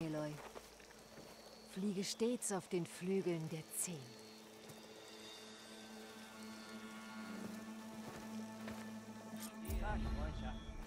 Eloy. Fliege stets auf den Flügeln der Zehn. Tag, Freundschaft.